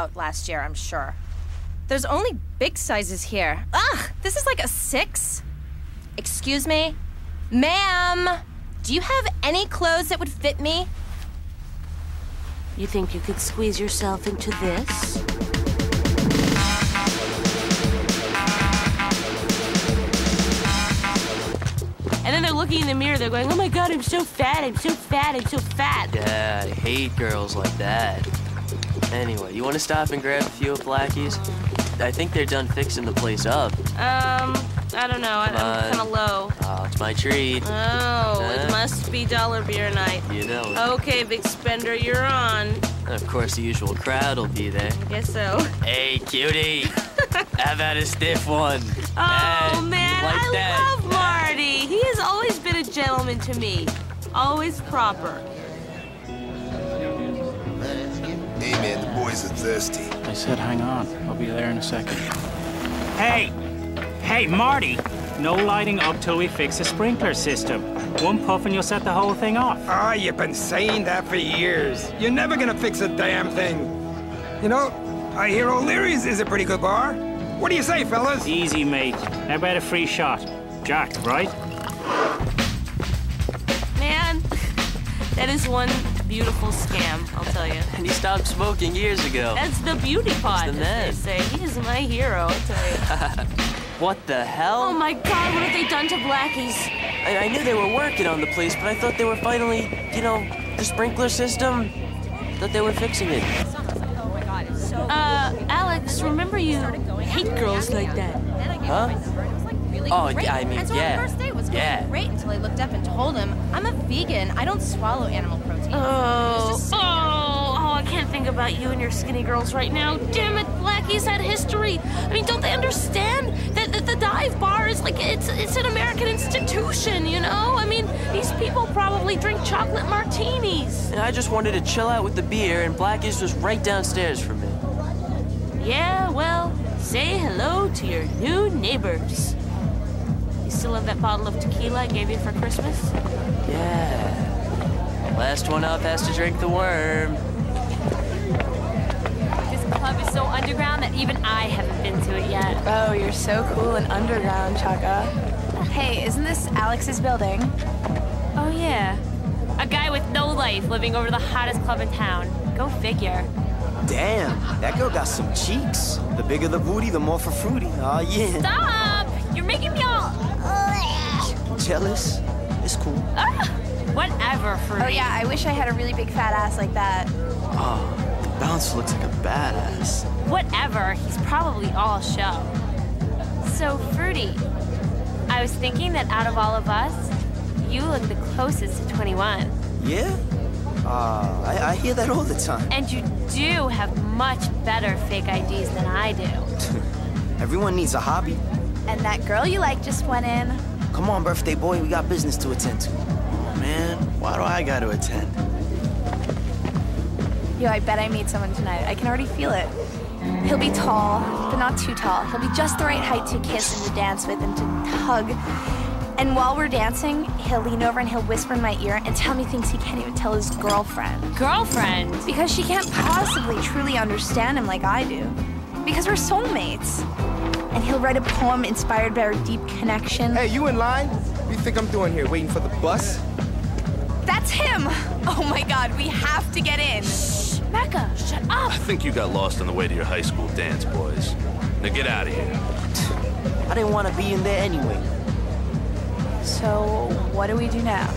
guys like went out last year, I'm sure. There's only big sizes here. Ugh, this is like a six. Excuse me? Ma'am, do you have any clothes that would fit me? You think you could squeeze yourself into this? And then they're looking in the mirror, they're going, oh my god, I'm so fat, I'm so fat, I'm so fat. Yeah, I hate girls like that. Anyway, you want to stop and grab a few of Blackie's? I think they're done fixing the place up. Um, I don't know, I, I'm kind of low. Oh, it's my treat. Oh, Huh? it must be dollar beer night. You know. it. Okay, big spender, you're on. And of course, the usual crowd will be there. Guess so. Hey, cutie. I've had a stiff one? Oh Hey, man, like I that. love Marty. He has always been a gentleman to me. Always proper. Man, the boys are thirsty. I said hang on. I'll be there in a second. Hey! Hey, Marty! No lighting up till we fix the sprinkler system. One puff and you'll set the whole thing off. Ah, you've been saying that for years. You're never gonna fix a damn thing. You know, I hear O'Leary's is a pretty good bar. What do you say, fellas? Easy, mate. How about a free shot? Jack, right? Man, that is one beautiful scam, I'll tell you. And he stopped smoking years ago. That's the beauty pot, the man. they say. He is my hero, I'll tell you. What the hell? oh my god, what have they done to Blackie's? I, I knew they were working on the place, but I thought they were finally, you know, the sprinkler system. Thought they were fixing it. Uh, Alex, remember you hate girls like that. Huh? Oh, yeah, I mean, and so yeah. our first date was going Yeah. great until I looked up and told him I'm a vegan. I don't swallow animal protein. Oh, oh, oh, I can't think about you and your skinny girls right now. Damn it, Blackie's had history. I mean, don't they understand that, that the dive bar is like, it's, it's an American institution, you know? I mean, these people probably drink chocolate martinis. And I just wanted to chill out with the beer, and Blackie's was right downstairs from me. Yeah, well, say hello to your new neighbors. You still have that bottle of tequila I gave you for Christmas? Yeah. Last one up has to drink the worm. This club is so underground that even I haven't been to it yet. Oh, you're so cool and underground, Chaka. Hey, isn't this Alex's building? Oh, yeah. A guy with no life living over the hottest club in town. Go figure. Damn, that girl got some cheeks. The bigger the booty, the more for fruity. Oh yeah. Stop! You're making me all. Jealous? It's cool. Ah! Whatever, for Oh yeah, I wish I had a really big fat ass like that. Oh, the bouncer looks like a badass. Whatever. He's probably all show. So, Fruity, I was thinking that out of all of us, you look the closest to 21. Yeah? Uh, I, I hear that all the time. And you do have much better fake IDs than I do. Everyone needs a hobby. And that girl you like just went in. Come on, birthday boy, we got business to attend to. Oh, man, why do I gotta attend? Yo, I bet I meet someone tonight. I can already feel it. He'll be tall, but not too tall. He'll be just the right height to kiss and to dance with and to hug. And while we're dancing, he'll lean over and he'll whisper in my ear and tell me things he can't even tell his girlfriend. Girlfriend? Because she can't possibly truly understand him like I do. Because we're soulmates. And he'll write a poem inspired by our deep connection. Hey, you in line? What do you think I'm doing here, waiting for the bus? That's him! Oh my god, we have to get in. Shh, Mecca, shut up! I think you got lost on the way to your high school dance, boys. Now get out of here. I didn't want to be in there anyway. So, what do we do now?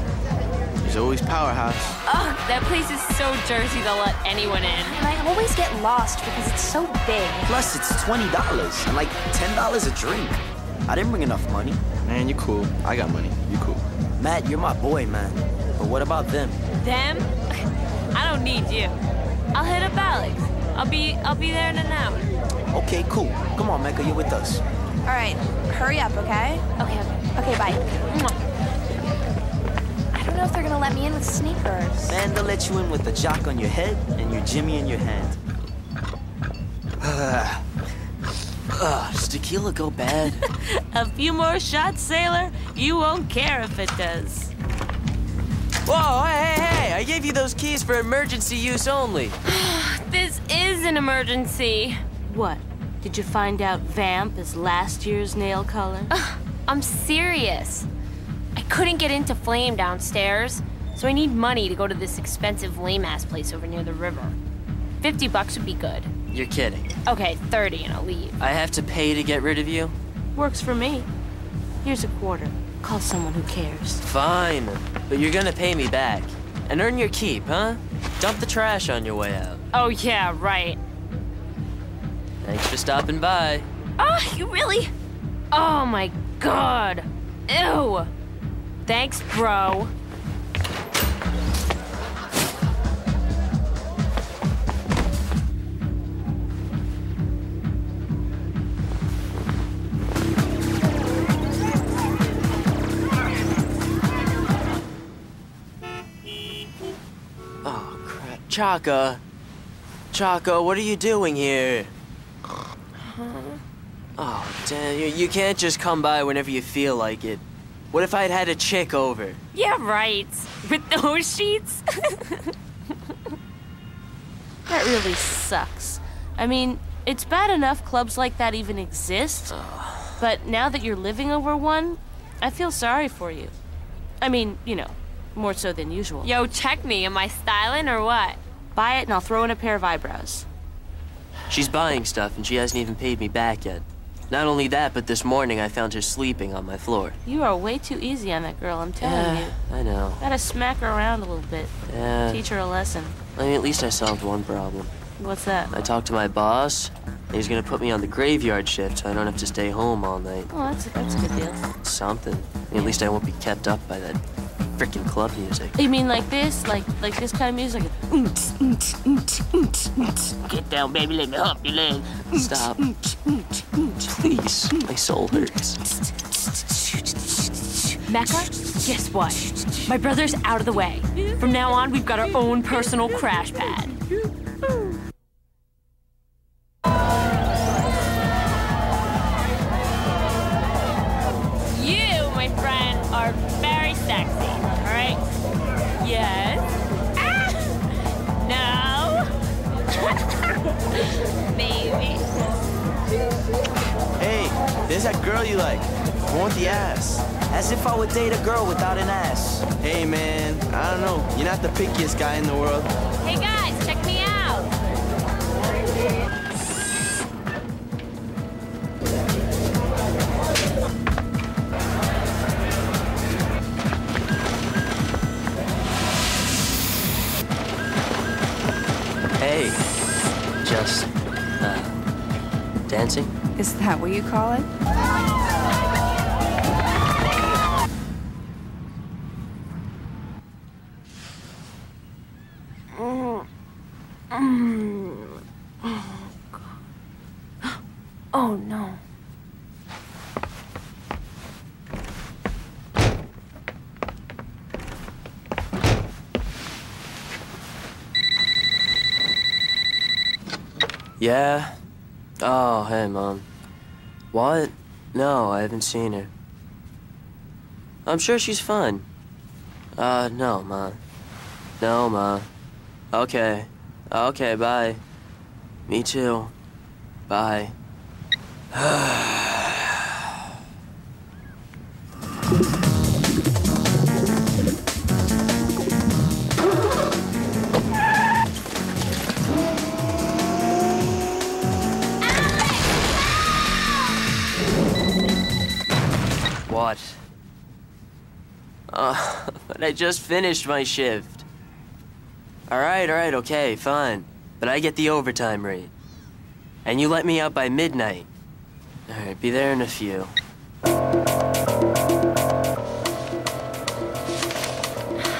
There's always Powerhouse. Ugh, that place is so Jersey they'll let anyone in. And I always get lost because it's so big. Plus, it's $20 and like $10 a drink. I didn't bring enough money. Man, you're cool. I got money. You cool. Matt, you're my boy, man. But what about them? Them? I don't need you. I'll hit up Alex. I'll be I'll be there in an hour. Okay, cool. Come on, Mecca, you're with us. All right, hurry up, okay? Okay, okay. Okay, bye. They're gonna let me in with sneakers. Man, they'll let you in with a jock on your head and your Jimmy in your hand. Uh, uh, does tequila go bad? A few more shots, sailor. You won't care if it does. Whoa, hey, hey, hey! I gave you those keys for emergency use only. This is an an emergency. What? Did you find out Vamp is last year's nail color? I'm serious. I couldn't get into Flame downstairs, so I need money to go to this expensive lame ass place over near the river. 50 bucks would be good. You're kidding. Okay, 30 and I'll leave. I have to pay to get rid of you? Works for me. Here's a quarter. Call someone who cares. Fine, but you're gonna pay me back. And earn your keep, huh? Dump the trash on your way out. Oh, yeah, right. Thanks for stopping by. Oh, you really? Oh my god. Ew. Thanks, bro. Oh, crap. Chaka. Chaka, what are you doing here? Oh, damn. You, you can't just come by whenever you feel like it. What if I'd had a chick over? Yeah, right. With those sheets? That really sucks. I mean, it's bad enough clubs like that even exist, but now that you're living over one, I feel sorry for you. I mean, you know, more so than usual. Yo, check me. Am I styling or what? Buy it and I'll throw in a pair of eyebrows. She's buying stuff and she hasn't even paid me back yet. Not only that, but this morning I found her sleeping on my floor. You are way too easy on that girl, I'm telling Yeah, you. I know. Gotta smack her around a little bit. Yeah. Teach her a lesson. I mean, at least I solved one problem. What's that? I talked to my boss, he's gonna put me on the graveyard shift so I don't have to stay home all night. Oh, that's a, that's a good deal. Something. I mean, at least I won't be kept up by that freaking club music. You mean like this? Like like this kind of music? Get down, baby, let me hump your leg. Stop. Please, my soul hurts. Mecca, guess what? My brother's out of the way. From now on, we've got our own personal crash pad. There's that girl you like. I want the ass. As if I would date a girl without an ass. Hey, man, I don't know. You're not the pickiest guy in the world. Hey guys, check me out. Hey, just, uh, dancing? Is that what you call it? Oh, oh no. Yeah? Oh, hey, Mom. What? No, I haven't seen her. I'm sure she's fine. Uh, no, Ma. No, Ma. Okay. Okay, bye. Me too. Bye. Uh, but I just finished my shift. Alright, alright, okay, fine. But I get the overtime rate. And you let me out by midnight. Alright, be there in a few.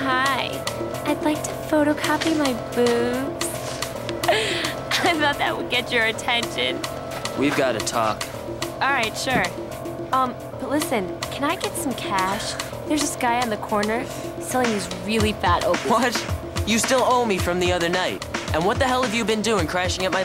Hi. I'd like to photocopy my boobs. I thought that would get your attention. We've got to talk. All right, sure. Um, but listen, can I get some cash? There's this guy on the corner selling these really fat opals. What? You still owe me from the other night. And what the hell have you been doing crashing at my